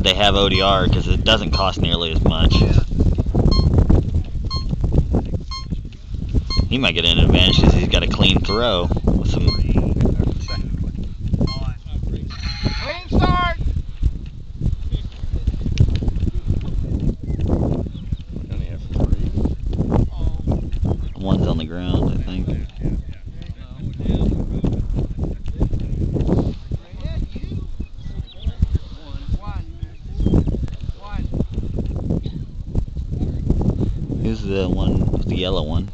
glad they have ODR because it doesn't cost nearly as much. He might get an advantage because he's got a clean throw with some. One's on the ground, I think. Who's the one the yellow one?